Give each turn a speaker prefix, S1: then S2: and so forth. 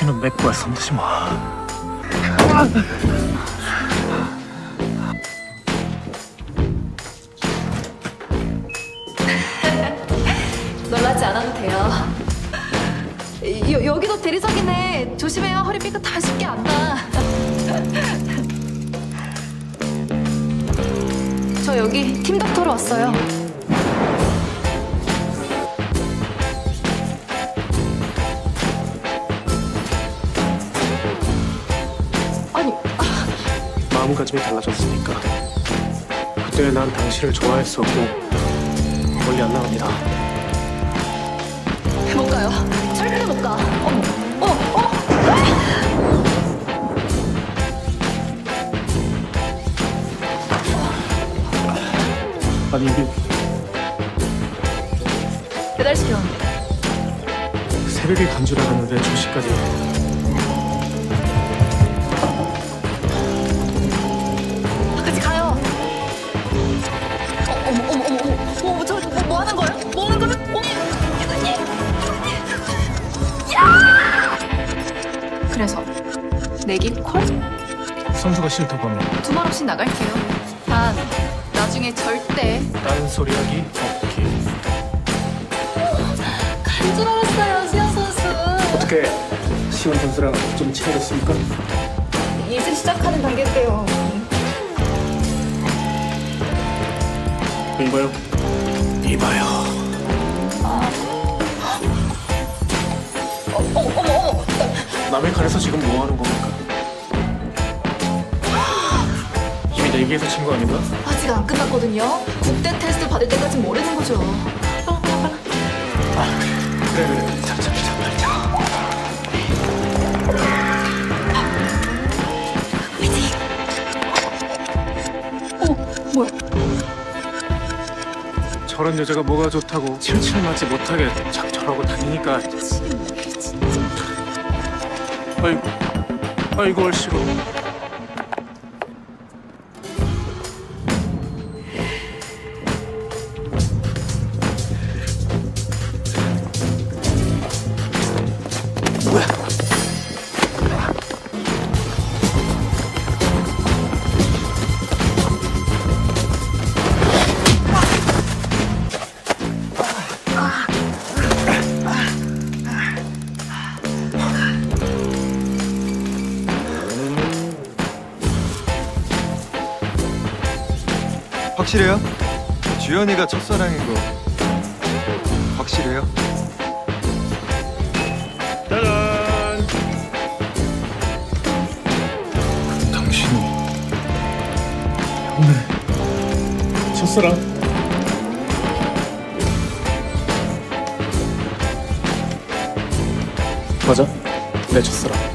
S1: 당신은 맥과 손대지 마.
S2: 놀라지 않아도 돼요. 여, 여기도 대리석이네. 조심해요. 허리 삐끗하면 쉽게 안 나. 저 여기 팀 닥터로 왔어요.
S1: 마음가짐이 달라졌으니까. 그때 난 당신을 좋아했었고 멀리 안 나갑니다.
S2: 못 가요. 절대 못 가. 어머, 어, 어.
S1: 아니 이게
S2: 배달시켜.
S1: 새벽에 간 줄 알았는데 조시까지
S2: 내기 콜?
S1: 선수가 싫다고 하면
S2: 두말 없이 나갈게요. 단 나중에 절대
S1: 다른 소리 하기 없기.
S2: 간 줄 알았어요, 수영 선수.
S1: 어떻게 시원 선수랑 좀 친해졌습니까?
S2: 이제 시작하는 단계인데요.
S1: 이봐요. 이봐요. 남의 칸에서 지금 뭐 하는 겁니까? 이미 내기에서 친거 아닌가?
S2: 아직 안 끝났거든요. 국대 테스트 받을 때까지 모르는 거죠. 빨라, 빨라, 빨라.
S1: 아 그래 그래. 자, 자, 자, 빨리 자.
S2: 어, 뭐야?
S1: 저런 여자가 뭐가 좋다고 칠칠 맞지 못하게 작정하고 다니니까 아이고 아이고 얼씨구
S3: 확실해요? 주연이가 첫사랑인 거 확실해요?
S1: 짜잔! 당신이 형네. 첫사랑. 맞아. 내 첫사랑